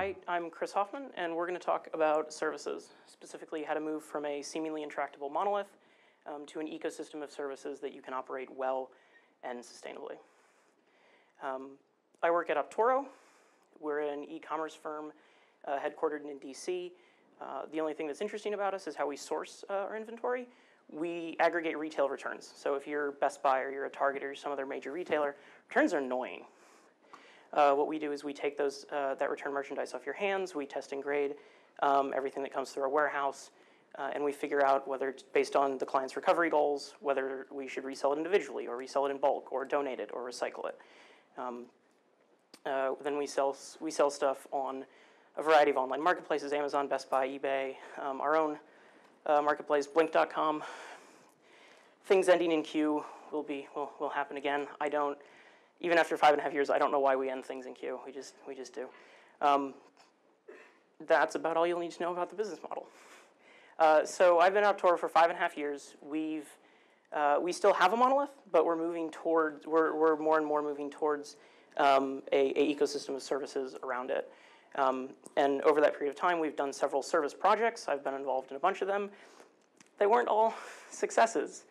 Hi, I'm Chris Hoffman, and we're going to talk about services, specifically how to move from a seemingly intractable monolith um, to an ecosystem of services that you can operate well and sustainably. Um, I work at Optoro. We're an e-commerce firm uh, headquartered in DC. Uh, the only thing that's interesting about us is how we source uh, our inventory. We aggregate retail returns. So if you're Best Buy or you're a Target or some other major retailer, returns are annoying. Uh, what we do is we take those uh, that return merchandise off your hands, we test and grade um, everything that comes through our warehouse, uh, and we figure out whether it's based on the client's recovery goals, whether we should resell it individually or resell it in bulk or donate it or recycle it. Um, uh, then we sell we sell stuff on a variety of online marketplaces: Amazon, Best Buy, eBay, um, our own uh, marketplace, Blinq.com. Things ending in Q will be will, will happen again. I don't even after five and a half years, I don't know why we end things in Q. We just, we just do. Um, that's about all you'll need to know about the business model. Uh, so I've been at Optoro for five and a half years. We've, uh, we still have a monolith, but we're moving towards, we're, we're more and more moving towards um, a, a, ecosystem of services around it. Um, and over that period of time, we've done several service projects. I've been involved in a bunch of them. They weren't all successes.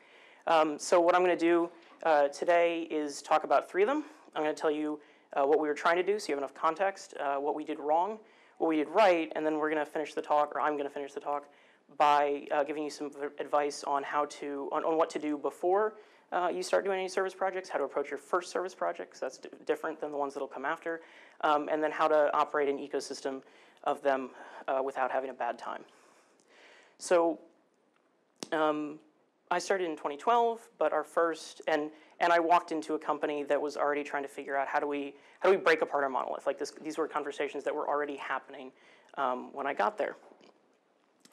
Um, so what I'm going to do uh, today is talk about three of them. I'm going to tell you uh, what we were trying to do so you have enough context, uh, what we did wrong, what we did right, and then we're going to finish the talk, or I'm going to finish the talk, by uh, giving you some advice on how to, on, on what to do before uh, you start doing any service projects, how to approach your first service projects, that's different than the ones that'll come after, um, and then how to operate an ecosystem of them uh, without having a bad time. So um, I started in 2012, but our first and and I walked into a company that was already trying to figure out how do we how do we break apart our monolith. Like this, these were conversations that were already happening um, when I got there.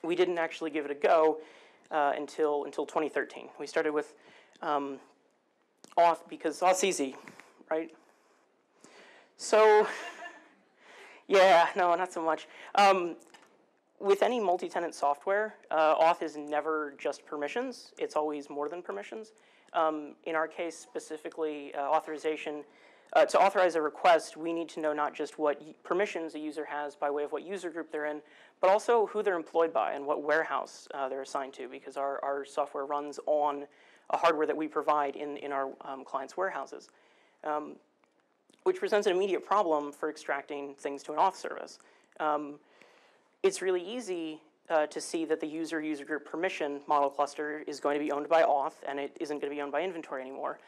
We didn't actually give it a go uh, until until 2013. We started with um, auth because auth's easy, right? So. Yeah, no, not so much. Um, with any multi-tenant software, uh, auth is never just permissions. It's always more than permissions. Um, in our case, specifically uh, authorization, uh, to authorize a request, we need to know not just what permissions a user has by way of what user group they're in, but also who they're employed by and what warehouse uh, they're assigned to, because our, our software runs on a hardware that we provide in, in our um, clients' warehouses, um, which presents an immediate problem for extracting things to an auth service. It's really easy uh, to see that the user user group permission model cluster is going to be owned by auth and it isn't going to be owned by inventory anymore.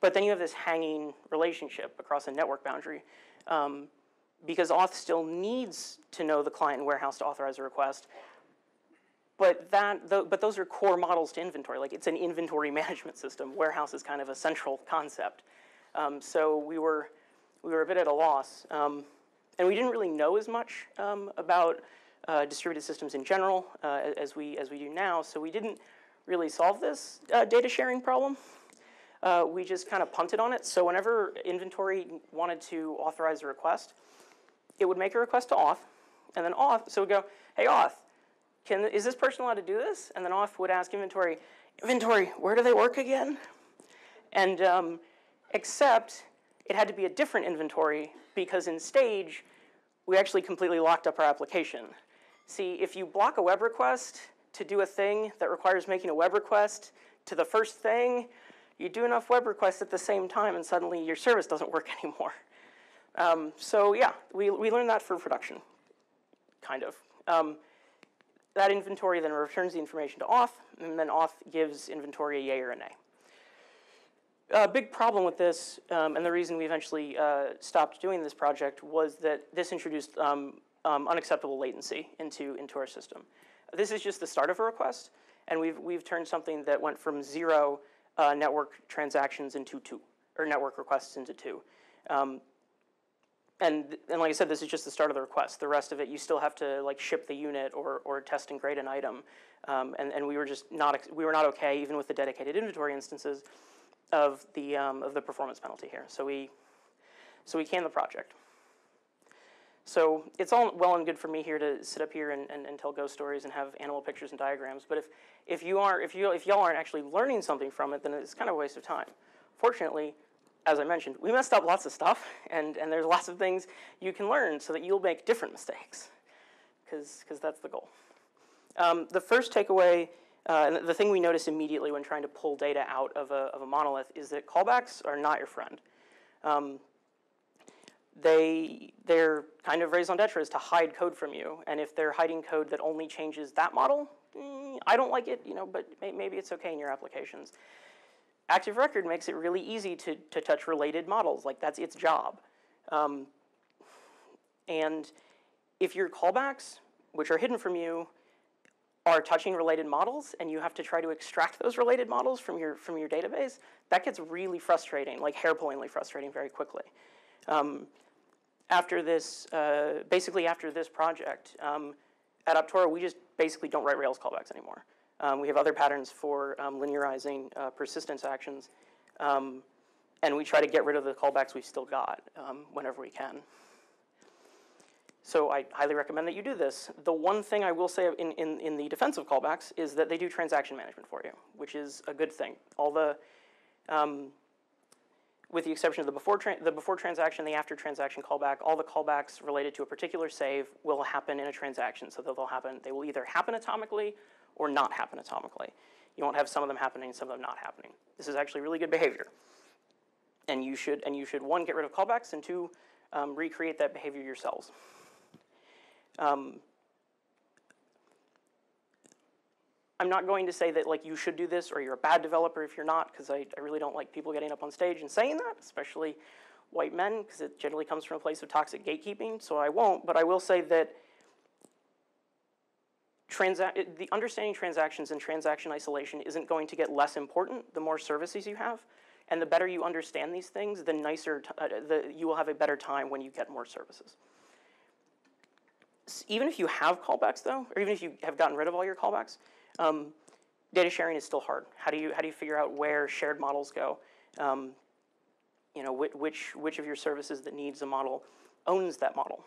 But then you have this hanging relationship across a network boundary um, because auth still needs to know the client and warehouse to authorize a request. But that, but those are core models to inventory. Like it's an inventory management system. Warehouse is kind of a central concept. Um, so we were, we were a bit at a loss. Um, and we didn't really know as much um, about uh, distributed systems in general uh, as, we, as we do now. So we didn't really solve this uh, data sharing problem. Uh, we just kind of punted on it. So whenever inventory wanted to authorize a request, it would make a request to auth, and then auth, so we go, hey auth, can, is this person allowed to do this? And then auth would ask inventory, inventory, where do they work again? And um, except it had to be a different inventory because in stage, we actually completely locked up our application. See, if you block a web request to do a thing that requires making a web request to the first thing, you do enough web requests at the same time and suddenly your service doesn't work anymore. Um, so yeah, we, we learned that for production, kind of. Um, that inventory then returns the information to auth, and then auth gives inventory a yay or a nay. A big problem with this, um, and the reason we eventually uh, stopped doing this project, was that this introduced um, um, unacceptable latency into, into our system. This is just the start of a request, and we've, we've turned something that went from zero uh, network transactions into two, or network requests into two. Um, and, and like I said, this is just the start of the request. The rest of it, you still have to like ship the unit or, or test and grade an item. Um, and, and we were just not, we were not okay, even with the dedicated inventory instances, of the, um, of the performance penalty here. So we, so we canned the project. So it's all well and good for me here to sit up here and, and, and, tell ghost stories and have animal pictures and diagrams. But if, if you are if you if y'all aren't actually learning something from it, then it's kind of a waste of time. Fortunately, as I mentioned, we messed up lots of stuff, and, and there's lots of things you can learn so that you'll make different mistakes, because that's the goal. Um, the first takeaway, uh, and the thing we notice immediately when trying to pull data out of a, of a monolith is that callbacks are not your friend. Um, they, they're kind of raison d'etre is to hide code from you, and if they're hiding code that only changes that model, mm, I don't like it, you know, but may, maybe it's okay in your applications. Active Record makes it really easy to, to touch related models, like that's its job. Um, and if your callbacks, which are hidden from you, are touching related models and you have to try to extract those related models from your, from your database, that gets really frustrating, like hair-pullingly frustrating very quickly. Um, after this, uh, basically after this project, um, at Optoro, we just basically don't write Rails callbacks anymore. Um, we have other patterns for um, linearizing uh, persistence actions. Um, and we try to get rid of the callbacks we've still got um, whenever we can. So I highly recommend that you do this. The one thing I will say in, in, in the defense of callbacks is that they do transaction management for you, which is a good thing. All the, um, with the exception of the before, the before transaction, the after transaction callback, all the callbacks related to a particular save will happen in a transaction. So they'll happen, they will either happen atomically or not happen atomically. You won't have some of them happening, some of them not happening. This is actually really good behavior. And you should, and you should one, get rid of callbacks, and two, um, recreate that behavior yourselves. Um, I'm not going to say that like you should do this or you're a bad developer if you're not, because I, I really don't like people getting up on stage and saying that, especially white men, because it generally comes from a place of toxic gatekeeping, so I won't, but I will say that Transa the understanding transactions and transaction isolation isn't going to get less important the more services you have. And the better you understand these things, the nicer, uh, the, you will have a better time when you get more services. Even if you have callbacks though, or even if you have gotten rid of all your callbacks, um, data sharing is still hard. How do you, how do you figure out where shared models go? Um, you know, which, which, which of your services that needs a model owns that model?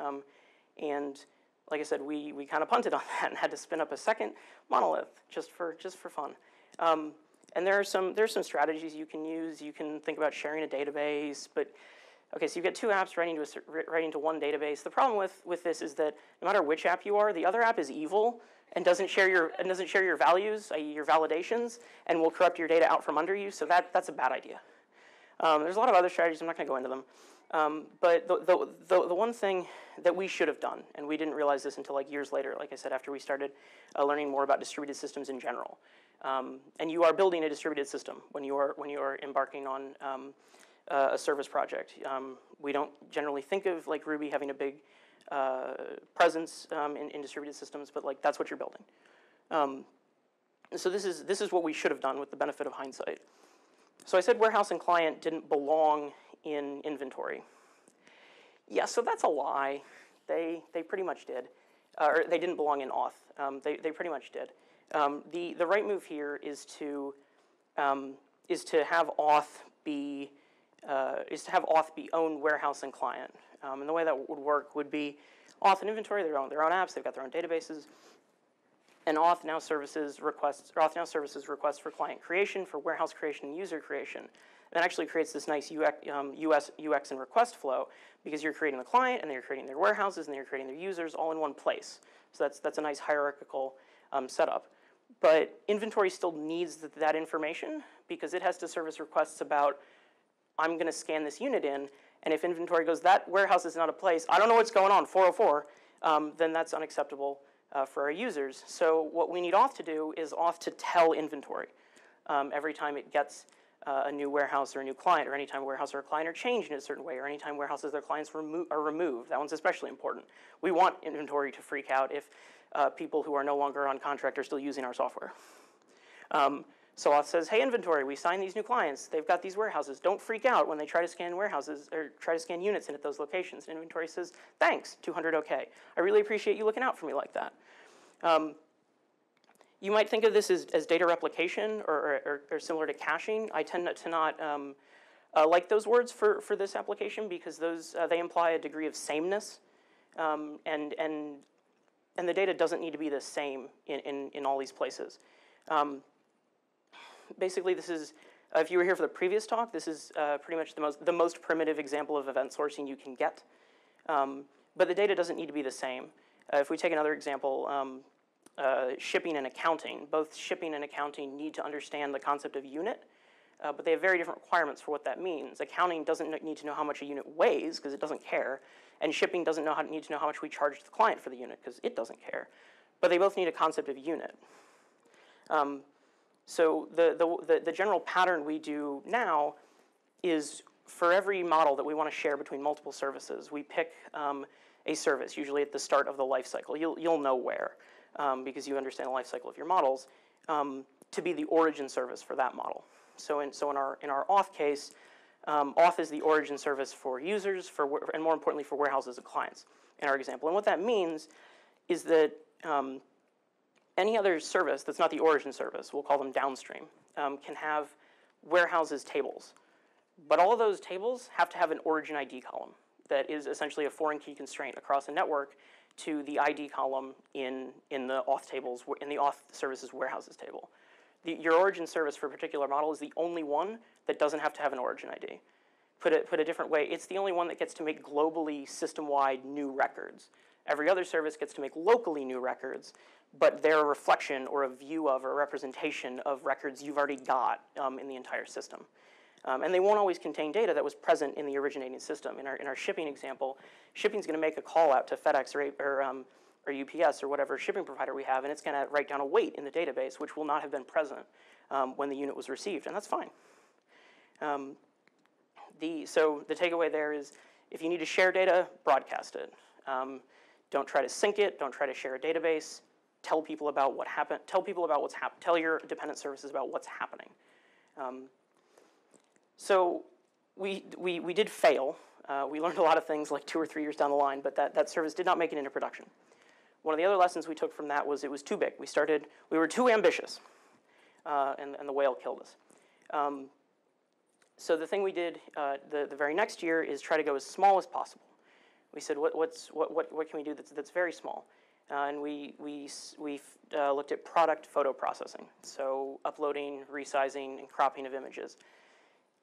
Um, and like I said, we, we kind of punted on that and had to spin up a second monolith just for, just for fun. Um, and there are some there's some strategies you can use. You can think about sharing a database, but okay, so you've got two apps writing to a, writing to one database. The problem with with this is that no matter which app you are, the other app is evil and doesn't share your and doesn't share your values, i.e., your validations, and will corrupt your data out from under you. So that that's a bad idea. Um, there's a lot of other strategies. I'm not going to go into them. Um, but the, the, the, the, one thing that we should have done, and we didn't realize this until like years later, like I said, after we started uh, learning more about distributed systems in general. Um, and you are building a distributed system when you are, when you are embarking on um, uh, a service project. Um, we don't generally think of like Ruby having a big uh, presence um, in, in, distributed systems, but like that's what you're building. Um, so this is, this is what we should have done with the benefit of hindsight. So I said warehouse and client didn't belong in inventory. Yeah, so that's a lie. They, they pretty much did. Uh, or they didn't belong in auth. Um, they, they pretty much did. Um, the, the right move here is to, um, is to have auth be, uh, is to have auth be own warehouse and client. Um, and the way that would work would be auth and inventory, their own, their own apps, they've got their own databases. And auth now services requests, auth now services requests for client creation, for warehouse creation, and user creation that actually creates this nice UX, um, US, UX and request flow because you're creating the client and then you're creating their warehouses and then you're creating their users all in one place. So that's, that's a nice hierarchical um, setup. But inventory still needs th that information because it has to service requests about, I'm going to scan this unit in, and if inventory goes, that warehouse is not a place, I don't know what's going on, 404, um, then that's unacceptable uh, for our users. So what we need auth to do is auth to tell inventory um, every time it gets uh, a new warehouse or a new client, or anytime a warehouse or a client are changed in a certain way, or anytime warehouses or clients remo are removed. That one's especially important. We want inventory to freak out if uh, people who are no longer on contract are still using our software. Um, so auth says, hey inventory, we signed these new clients. They've got these warehouses. Don't freak out when they try to scan warehouses or try to scan units in at those locations. And inventory says, thanks, 200 okay. I really appreciate you looking out for me like that. Um, you might think of this as, as data replication or, or, or, similar to caching. I tend to not um, uh, like those words for, for this application because those, uh, they imply a degree of sameness. Um, and, and, and the data doesn't need to be the same in, in, in all these places. Um, basically, this is Uh, if you were here for the previous talk, this is uh, pretty much the most, the most primitive example of event sourcing you can get. Um, but the data doesn't need to be the same. Uh, if we take another example, um, uh, shipping and accounting, both shipping and accounting need to understand the concept of unit, uh, but they have very different requirements for what that means. Accounting doesn't need to know how much a unit weighs because it doesn't care, and shipping doesn't know how, need to know how much we charge the client for the unit because it doesn't care. But they both need a concept of unit. Um, so the, the, the, general pattern we do now is for every model that we want to share between multiple services, we pick um, a service, usually at the start of the life cycle. You'll, you'll know where um, because you understand the life cycle of your models, um, to be the origin service for that model. So in, so in, our, in our auth case, um, auth is the origin service for users, for, and more importantly for warehouses and clients in our example. And what that means is that um, any other service that's not the origin service, we'll call them downstream, um, can have warehouses tables. But all of those tables have to have an origin ID column that is essentially a foreign key constraint across a network to the ID column in, in the auth tables, in the auth services warehouses table. The, your origin service for a particular model is the only one that doesn't have to have an origin ID. Put it, put a different way, it's the only one that gets to make globally system-wide new records. Every other service gets to make locally new records, but they're a reflection or a view of or a representation of records you've already got um, in the entire system. Um, and they won't always contain data that was present in the originating system. In our, in our shipping example, shipping is going to make a call out to FedEx or, or, um, or UPS or whatever shipping provider we have, and it's going to write down a weight in the database, which will not have been present um, when the unit was received, and that's fine. Um, the, so the takeaway there is if you need to share data, broadcast it. Um, don't try to sync it. Don't try to share a database tell people about what happened, tell people about what's happening, tell your dependent services about what's happening. Um, so we, we, we did fail. Uh, we learned a lot of things like two or three years down the line, but that, that service did not make it into production. One of the other lessons we took from that was it was too big. We started, we were too ambitious, uh, and, and the whale killed us. Um, so the thing we did uh, the, the very next year is try to go as small as possible. We said, what, what's, what, what, what can we do that's, that's very small? Uh, and we, we, we uh, looked at product photo processing, so uploading, resizing, and cropping of images.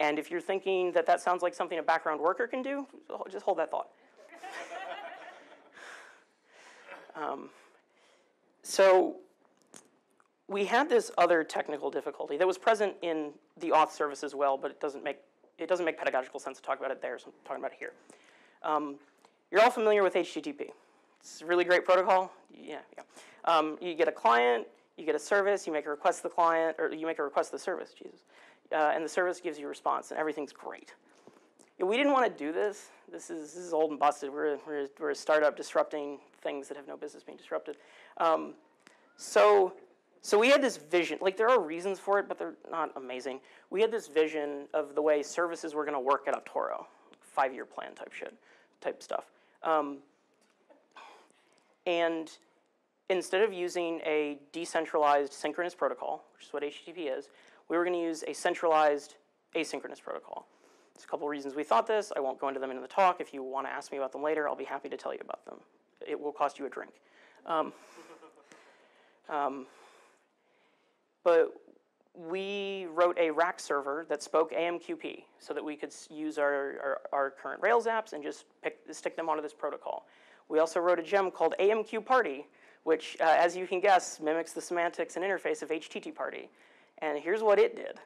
And if you're thinking that that sounds like something a background worker can do, just hold that thought. um, so we had this other technical difficulty that was present in the auth service as well, but it doesn't make, it doesn't make pedagogical sense to talk about it there, so I'm talking about it here. Um, you're all familiar with HTTP. It's a really great protocol. Yeah, yeah. Um, you get a client, you get a service, you make a request to the client, or you make a request to the service, Jesus. Uh, and the service gives you a response, and everything's great. We didn't want to do this. This is, this is old and busted. We're, we're, we're a startup disrupting things that have no business being disrupted. Um, so, so we had this vision. Like, there are reasons for it, but they're not amazing. We had this vision of the way services were going to work at Optoro, five-year plan type shit, type stuff. Um, and instead of using a decentralized synchronous protocol, which is what HTTP is, we were going to use a centralized asynchronous protocol. There's a couple reasons we thought this. I won't go into them in the talk. If you want to ask me about them later, I'll be happy to tell you about them. It will cost you a drink. Um, um, but we wrote a rack server that spoke AMQP so that we could use our, our, our current Rails apps and just pick, stick them onto this protocol. We also wrote a gem called AMQ Party, which, uh, as you can guess, mimics the semantics and interface of HTTParty. And here's what it did.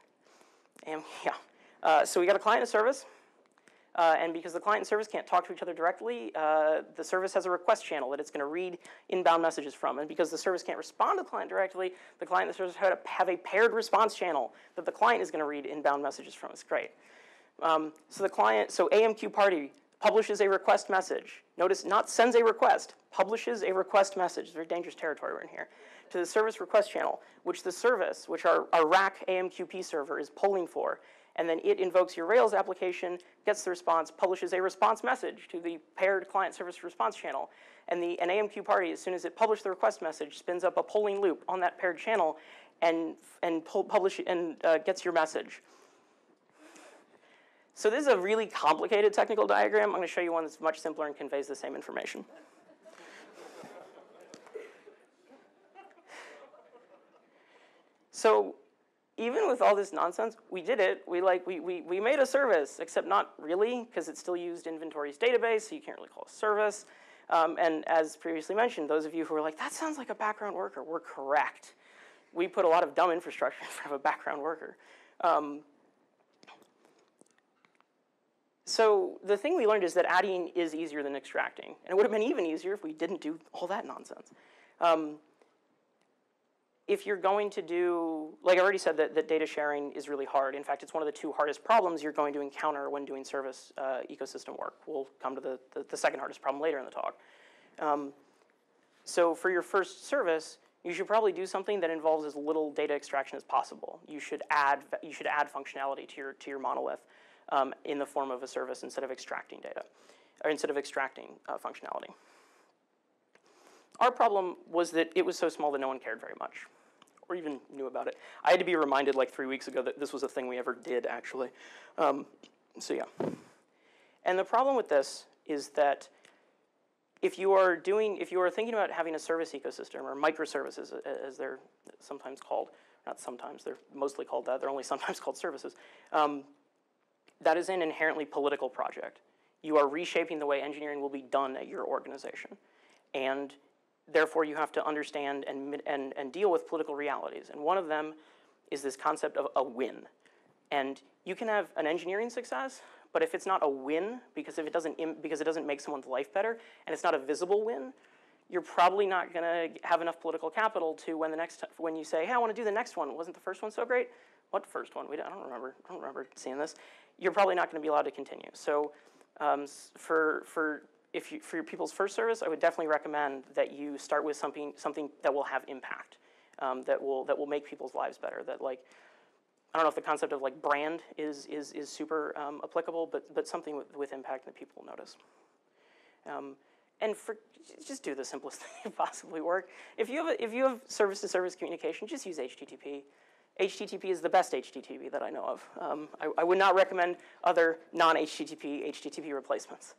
And yeah, uh, so we got a client and service. Uh, and because the client and service can't talk to each other directly, uh, the service has a request channel that it's going to read inbound messages from. And because the service can't respond to the client directly, the client and the service have a paired response channel that the client is going to read inbound messages from. It's great. Um, so the client, so AMQ Party publishes a request message. Notice, not sends a request, publishes a request message. It's very dangerous territory we're in here. To the service request channel, which the service, which our, our rack AMQP server is polling for. And then it invokes your Rails application, gets the response, publishes a response message to the paired client service response channel. And the an AMQ party, as soon as it publishes the request message, spins up a polling loop on that paired channel and, and publish, and uh, gets your message. So this is a really complicated technical diagram. I'm going to show you one that's much simpler and conveys the same information. So even with all this nonsense, we did it. We like we we, we made a service, except not really, because it still used inventory's database, so you can't really call it a service. Um, and as previously mentioned, those of you who are like, that sounds like a background worker, we're correct. We put a lot of dumb infrastructure in front of a background worker. Um, so the thing we learned is that adding is easier than extracting. And it would have been even easier if we didn't do all that nonsense. Um, if you're going to do, like I already said, that, that data sharing is really hard. In fact, it's one of the two hardest problems you're going to encounter when doing service uh, ecosystem work. We'll come to the, the, the, second hardest problem later in the talk. Um, so for your first service, you should probably do something that involves as little data extraction as possible. You should add, you should add functionality to your, to your monolith um, in the form of a service instead of extracting data, or instead of extracting uh, functionality. Our problem was that it was so small that no one cared very much or even knew about it. I had to be reminded like three weeks ago that this was a thing we ever did, actually. Um, so yeah. And the problem with this is that if you are doing, if you are thinking about having a service ecosystem or microservices, as they're sometimes called, not sometimes, they're mostly called that, they're only sometimes called services, um, that is an inherently political project. You are reshaping the way engineering will be done at your organization. And therefore you have to understand and, and, and deal with political realities. And one of them is this concept of a win. And you can have an engineering success, but if it's not a win because if it doesn't because it doesn't make someone's life better and it's not a visible win, you're probably not going to have enough political capital to when the next when you say, "Hey, I want to do the next one. Wasn't the first one so great?" What first one? We I don't remember. I don't remember seeing this. You're probably not going to be allowed to continue. So, um, for for if you, for your people's first service, I would definitely recommend that you start with something, something that will have impact, um, that, will, that will make people's lives better. That like, I don't know if the concept of like brand is, is, is super um, applicable, but, but something with, with impact that people will notice. Um, and for, just do the simplest thing you possibly work. If you have, a, if you have service-to-service communication, just use HTTP. HTTP is the best HTTP that I know of. Um, I, I, would not recommend other non-HTTP HTTP replacements.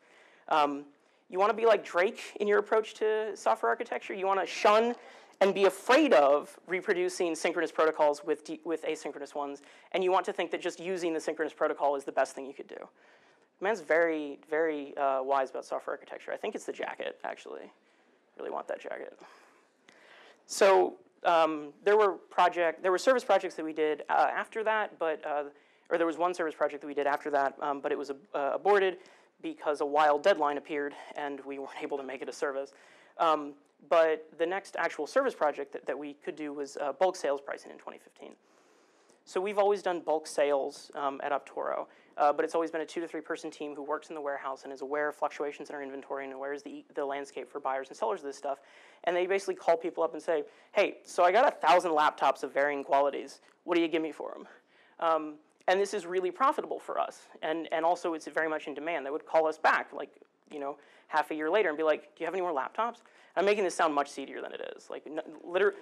Um, you want to be like Drake in your approach to software architecture. You want to shun and be afraid of reproducing synchronous protocols with, with asynchronous ones. And you want to think that just using the synchronous protocol is the best thing you could do. Man's very, very uh, wise about software architecture. I think it's the jacket, actually. Really want that jacket. So um, there were project, there were service projects that we did uh, after that, but uh, or there was one service project that we did after that, um, but it was uh, aborted because a wild deadline appeared and we weren't able to make it a service. Um, but the next actual service project that, that we could do was uh, bulk sales pricing in 2015. So we've always done bulk sales um, at Optoro, uh, but it's always been a two to three person team who works in the warehouse and is aware of fluctuations in our inventory and aware of the, the landscape for buyers and sellers of this stuff. And they basically call people up and say, hey, so I got a thousand laptops of varying qualities. What do you give me for them? Um, and this is really profitable for us. And, and also it's very much in demand. They would call us back like, you know, half a year later and be like, do you have any more laptops? I'm making this sound much seedier than it is. Like, literally,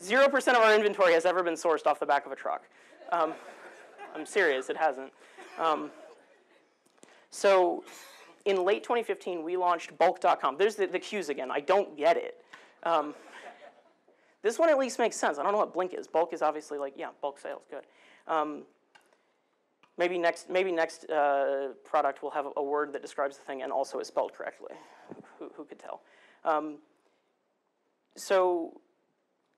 0% of our inventory has ever been sourced off the back of a truck. Um, I'm serious, it hasn't. Um, so in late 2015, we launched bulq.com. There's the, the cues again. I don't get it. Um, this one at least makes sense. I don't know what Blinq is. Bulk is obviously like, yeah, bulk sales, good. Um, Maybe next, maybe next uh, product will have a word that describes the thing and also is spelled correctly. Who, who could tell? Um, so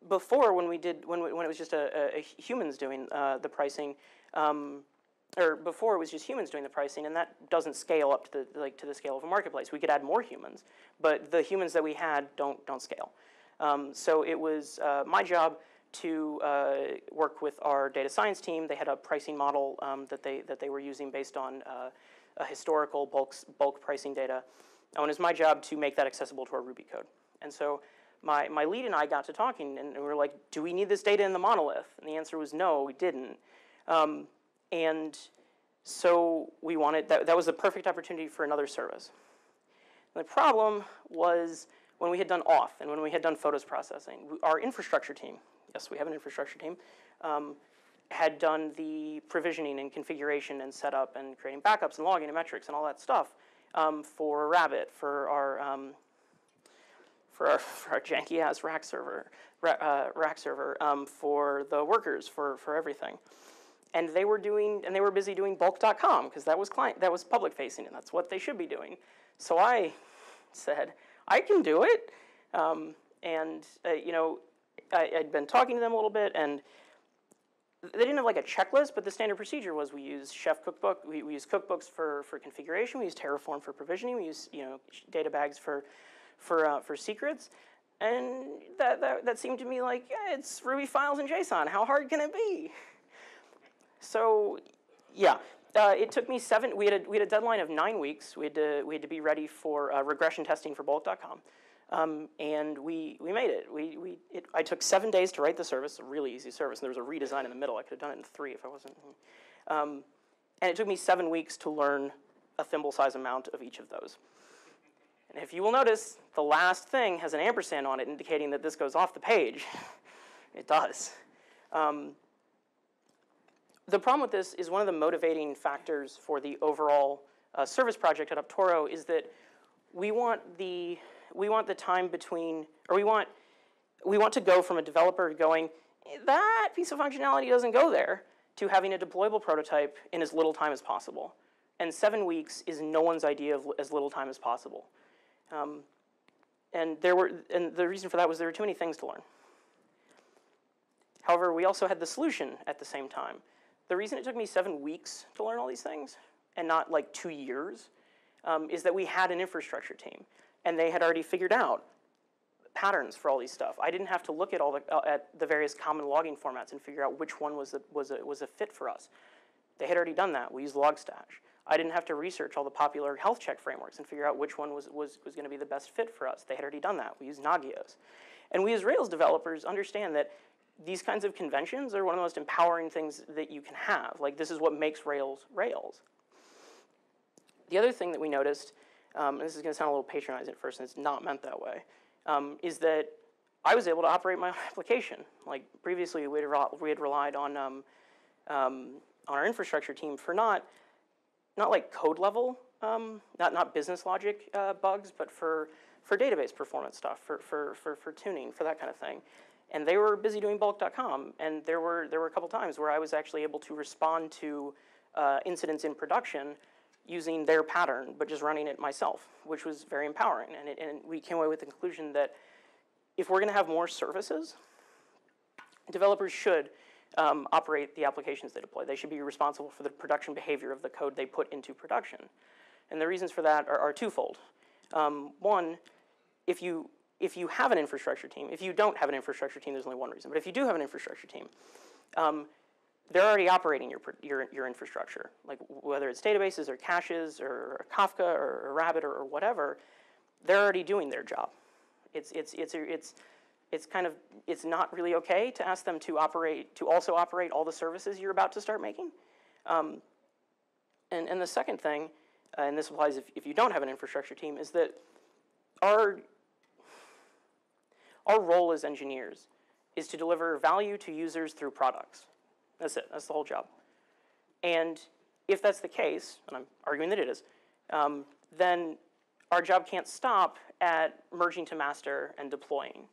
before, when we did, when, we, when it was just a, a humans doing uh, the pricing, um, or before it was just humans doing the pricing, and that doesn't scale up to the like to the scale of a marketplace. We could add more humans, but the humans that we had don't don't scale. Um, so it was uh, my job to uh, work with our data science team. They had a pricing model um, that, they, that they were using based on uh, a historical bulk, bulk pricing data. And it was my job to make that accessible to our Ruby code. And so my, my lead and I got to talking, and we were like, do we need this data in the monolith? And the answer was no, we didn't. Um, and so we wanted, that, that was the perfect opportunity for another service. And the problem was when we had done auth and when we had done photos processing, our infrastructure team yes, we have an infrastructure team, um, had done the provisioning and configuration and setup and creating backups and logging and metrics and all that stuff um, for Rabbit, for our, um, for our, for our janky ass rack server, uh, rack server um, for the workers, for, for everything. And they were doing, and they were busy doing bulq.com because that was client, that was public facing, and that's what they should be doing. So I said, I can do it. Um, and uh, you know, I, had been talking to them a little bit, and they didn't have like a checklist, but the standard procedure was we use Chef Cookbook, we, we use cookbooks for, for configuration, we use Terraform for provisioning, we use you know data bags for for uh, for secrets, and that, that that seemed to me like yeah, it's Ruby files and JSON. How hard can it be? So, yeah, uh, it took me seven. We had a, we had a deadline of nine weeks. We had to we had to be ready for uh, regression testing for Bulq.com. Um, and we, we made it. We, we, it. I took seven days to write the service, a really easy service. And there was a redesign in the middle. I could have done it in three if I wasn't. Um, and it took me seven weeks to learn a thimble size amount of each of those. And if you will notice, the last thing has an ampersand on it indicating that this goes off the page. it does. Um, the problem with this is one of the motivating factors for the overall uh, service project at Optoro is that we want the we want the time between, or we want, we want to go from a developer going, that piece of functionality doesn't go there, to having a deployable prototype in as little time as possible. And seven weeks is no one's idea of as little time as possible. Um, and there were, and the reason for that was there were too many things to learn. However, we also had the solution at the same time. The reason it took me seven weeks to learn all these things, and not like two years, um, is that we had an infrastructure team and they had already figured out patterns for all these stuff. I didn't have to look at all the uh, at the various common logging formats and figure out which one was a, was a, was a fit for us. They had already done that. We used Logstash. I didn't have to research all the popular health check frameworks and figure out which one was, was, was going to be the best fit for us. They had already done that. We used Nagios. And we as Rails developers understand that these kinds of conventions are one of the most empowering things that you can have. Like this is what makes Rails Rails. The other thing that we noticed um, and this is going to sound a little patronizing at first, and it's not meant that way, um, is that I was able to operate my application. Like previously, we had, we had relied on um, um, on our infrastructure team for not not like code level, um, not not business logic uh, bugs, but for for database performance stuff, for, for, for, for tuning, for that kind of thing. And they were busy doing bulq.com, and there were there were a couple times where I was actually able to respond to uh, incidents in production using their pattern, but just running it myself, which was very empowering. And, it, and we came away with the conclusion that if we're going to have more services, developers should um, operate the applications they deploy. They should be responsible for the production behavior of the code they put into production. And the reasons for that are, are twofold. Um, one, if you if you have an infrastructure team, if you don't have an infrastructure team, there's only one reason. But if you do have an infrastructure team, um, they're already operating your, your, your infrastructure, like whether it's databases or caches or Kafka or Rabbit or, or whatever, they're already doing their job. It's, it's, it's, it's, it's kind of, it's not really okay to ask them to operate, to also operate all the services you're about to start making. Um, and, and the second thing, uh, and this applies if, if you don't have an infrastructure team, is that our, our role as engineers is to deliver value to users through products. That's it. That's the whole job. And if that's the case, and I'm arguing that it is, um, then our job can't stop at merging to master and deploying.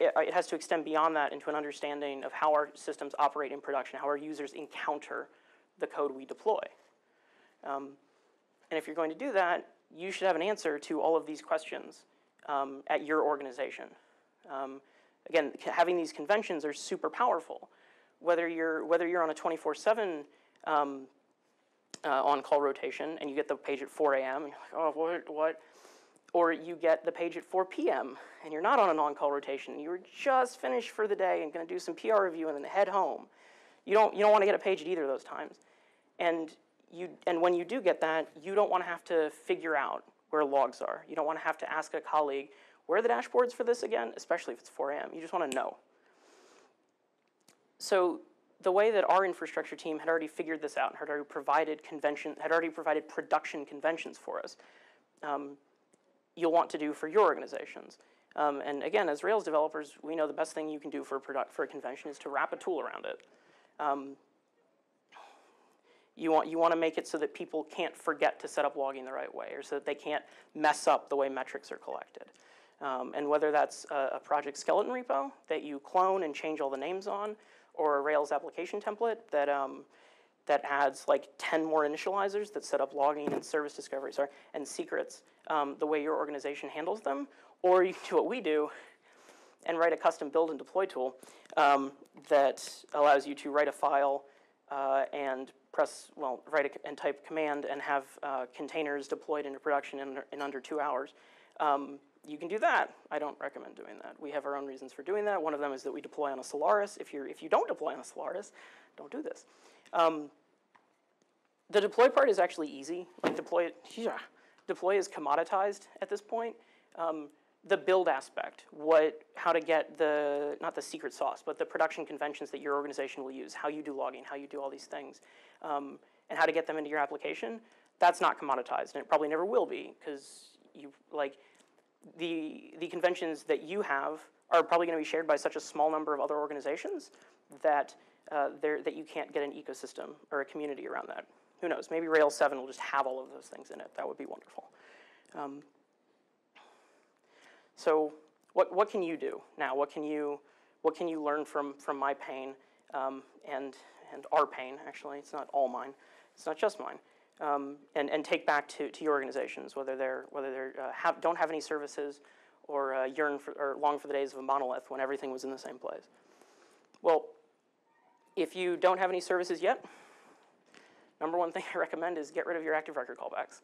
It, it has to extend beyond that into an understanding of how our systems operate in production, how our users encounter the code we deploy. Um, and if you're going to do that, you should have an answer to all of these questions um, at your organization. Um, again, having these conventions are super powerful whether you're whether you're on a 24/7 um, uh, on-call rotation and you get the page at 4 a.m. and you're like, oh, what, what? Or you get the page at 4 p.m. and you're not on an on-call rotation. You were just finished for the day and going to do some PR review and then head home. You don't you don't want to get a page at either of those times. And you and when you do get that, you don't want to have to figure out where logs are. You don't want to have to ask a colleague where are the dashboards for this again, especially if it's 4 a.m. You just want to know. So the way that our infrastructure team had already figured this out and had already provided convention, had already provided production conventions for us, um, you'll want to do for your organizations. Um, and again, as Rails developers, we know the best thing you can do for a, product, for a convention is to wrap a tool around it. Um, you want, you want to make it so that people can't forget to set up logging the right way or so that they can't mess up the way metrics are collected. Um, and whether that's a, a, project skeleton repo that you clone and change all the names on, or a Rails application template that, um, that adds like 10 more initializers that set up logging and service discovery sorry, and secrets um, the way your organization handles them, or you can do what we do and write a custom build and deploy tool um, that allows you to write a file uh, and press, well, write a, and type command and have uh, containers deployed into production in, in under two hours. Um, you can do that. I don't recommend doing that. We have our own reasons for doing that. One of them is that we deploy on a Solaris. If, you're, if you don't deploy on a Solaris, don't do this. Um, the deploy part is actually easy. Like deploy, yeah, deploy is commoditized at this point. Um, the build aspect, what, how to get the, not the secret sauce, but the production conventions that your organization will use, how you do logging, how you do all these things, um, and how to get them into your application, that's not commoditized, and it probably never will be, because you, like, the, the conventions that you have are probably going to be shared by such a small number of other organizations that, uh, that you can't get an ecosystem or a community around that. Who knows? Maybe Rails 7 will just have all of those things in it. That would be wonderful. Um, so what, what can you do now? What can you, what can you learn from, from my pain um, and, and our pain, actually? It's not all mine. It's not just mine. Um, and, and take back to, to your organizations, whether they're, whether they uh, have, don't have any services or uh, yearn for, or long for the days of a monolith when everything was in the same place. Well, if you don't have any services yet, number one thing I recommend is get rid of your active record callbacks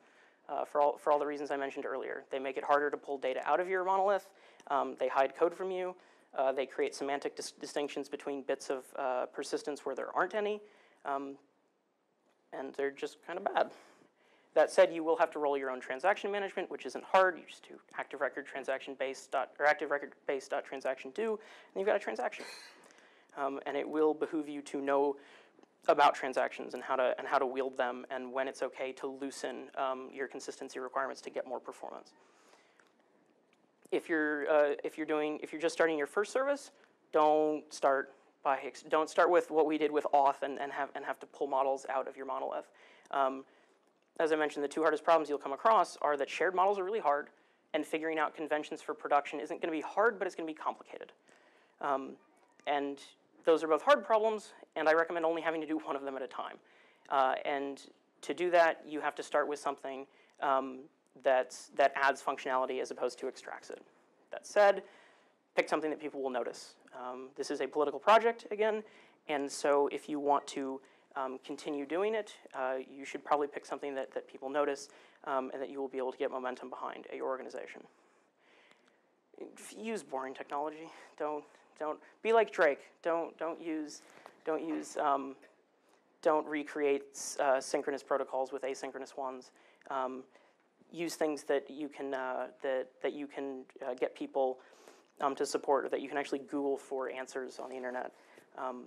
uh, for, all, for all the reasons I mentioned earlier. They make it harder to pull data out of your monolith. Um, they hide code from you. Uh, they create semantic dis distinctions between bits of uh, persistence where there aren't any. Um, and they're just kind of bad. That said, you will have to roll your own transaction management, which isn't hard. You just do active record transaction base dot, or active record base dot transaction do, and you've got a transaction. Um, and it will behoove you to know about transactions and how to and how to wield them and when it's okay to loosen um, your consistency requirements to get more performance. If you're uh, if you're doing if you're just starting your first service, don't start by don't start with what we did with auth and, and have and have to pull models out of your monolith. Um, as I mentioned, the two hardest problems you'll come across are that shared models are really hard, and figuring out conventions for production isn't going to be hard, but it's going to be complicated. Um, and those are both hard problems, and I recommend only having to do one of them at a time. Uh, and to do that, you have to start with something um, that adds functionality as opposed to extracts it. That said, pick something that people will notice. Um, this is a political project, again, and so if you want to um, continue doing it, uh, you should probably pick something that, that people notice um, and that you will be able to get momentum behind at your organization. Use boring technology. Don't, don't be like Drake. Don't don't use don't use um, don't recreate uh, synchronous protocols with asynchronous ones. Um, use things that you can uh, that that you can uh, get people um, to support, or that you can actually Google for answers on the internet. Um,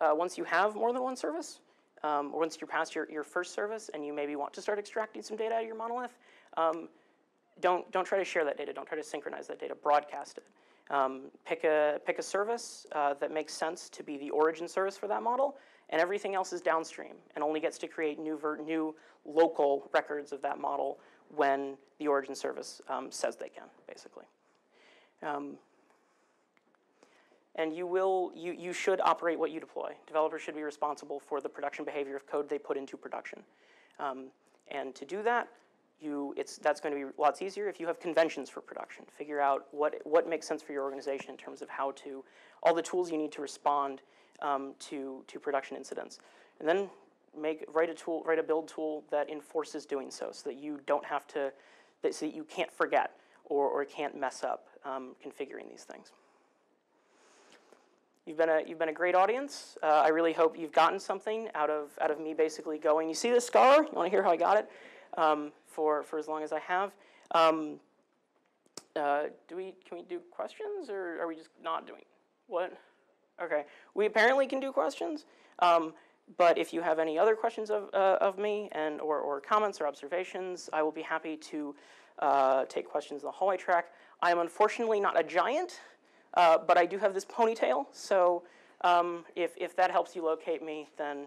uh, once you have more than one service, um, or once you're past your, your first service and you maybe want to start extracting some data out of your monolith, um, don't, don't try to share that data. Don't try to synchronize that data. Broadcast it. Um, pick, a, pick a service uh, that makes sense to be the origin service for that model, and everything else is downstream and only gets to create new, new local records of that model when the origin service um, says they can, basically. Um, and you will, you, you should operate what you deploy. Developers should be responsible for the production behavior of code they put into production. Um, and to do that, you, it's, that's going to be lots easier if you have conventions for production. Figure out what, what makes sense for your organization in terms of how to, all the tools you need to respond um, to, to production incidents. And then make, write a tool, write a build tool that enforces doing so, so that you don't have to, that, so that you can't forget or, or can't mess up um, configuring these things. You've been a, you've been a great audience. Uh, I really hope you've gotten something out of, out of me basically going, you see this scar? You want to hear how I got it? Um, for, for as long as I have. Um, uh, do we, can we do questions or are we just not doing? What? Okay, we apparently can do questions. Um, but if you have any other questions of, uh, of me and or, or comments or observations, I will be happy to uh, take questions in the hallway track. I am unfortunately not a giant, uh, but I do have this ponytail, so um, if, if that helps you locate me, then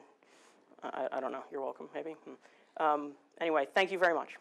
uh, I, I don't know, you're welcome, maybe. Hmm. Um, anyway, thank you very much.